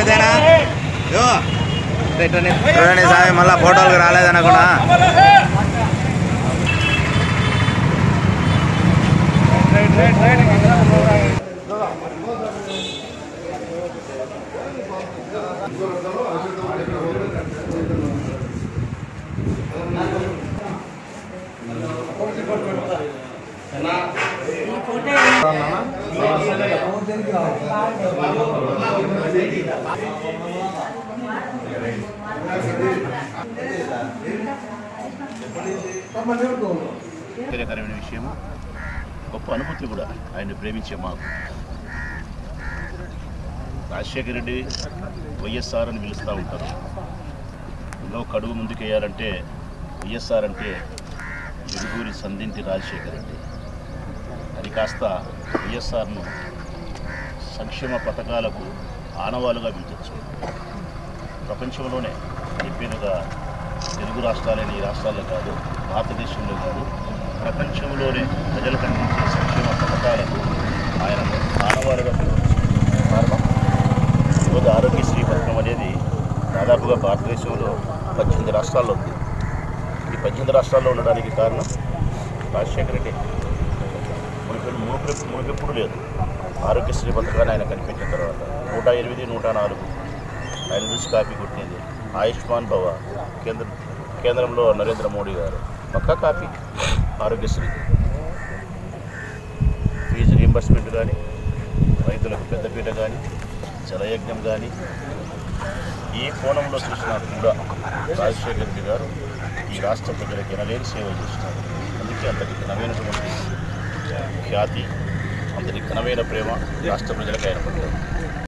పెద్దనా? చూడండి స్వామి మళ్ళా ఫోటోలకు రాలేదనకుండా ఆశ్చర్యకరమైన విషయము. గొప్ప అనుభూతి కూడా ఆయన ప్రేమించే మాకు. రాజశేఖర రెడ్డి వైఎస్ఆర్ అని పిలుస్తూ ఉంటారు. ఇందులో కడుగు ముందుకేయాలంటే వైఎస్ఆర్ అంటే ఇరుగురి సంధించి రాజశేఖర రెడ్డి. అది కాస్త వైఎస్ఆర్ను సంక్షేమ పథకాలకు ఆనవాలుగా పిలిచచ్చు ప్రపంచంలోనే చెప్పేదిగా తెలుగు రాష్ట్రాలైన ఈ రాష్ట్రాల్లో కాదు భారతదేశంలో కాదు ప్రపంచంలోనే ప్రజలకు అందించే సంక్షేమ పథకాలకు ఆయన ఆనవాలుగా పిలవచ్చు కారణం? ఈరోజు ఆరోగ్యశ్రీ పథకం అనేది దాదాపుగా భారతదేశంలో పద్దెనిమిది రాష్ట్రాల్లో ఉంది. ఈ పద్దెనిమిది రాష్ట్రాల్లో ఉండడానికి కారణం రాజశేఖర రెడ్డి. మునిపెప్పుడు మునిపెప్పుడు ఎప్పుడు లేదు. ఆరోగ్యశ్రీ పథకాన్ని ఆయన కనిపించిన తర్వాత నూట ఎనిమిది నూట నాలుగు. ఆయన చూసి కాపీ కొట్టింది. ఆయుష్మాన్ భవ కేంద్ర కేంద్రంలో నరేంద్ర మోడీ గారు. పక్కా కాపీ. ఆరోగ్యశ్రీ ఫీజు రీంబర్స్మెంట్ కానీ రైతులకు పెద్దపీట కానీ జలయజ్ఞం కానీ ఈ కోణంలో చూసినా కూడా రాజశేఖర రెడ్డి గారు ఈ రాష్ట్ర ప్రజలకు ఎనలేని సేవ చేస్తున్నారు. అందుకే అంతటి నవీనటువంటి ఖ్యాతి అంతటి ఘనమైన ప్రేమ రాష్ట్ర ప్రజలకు ఆయన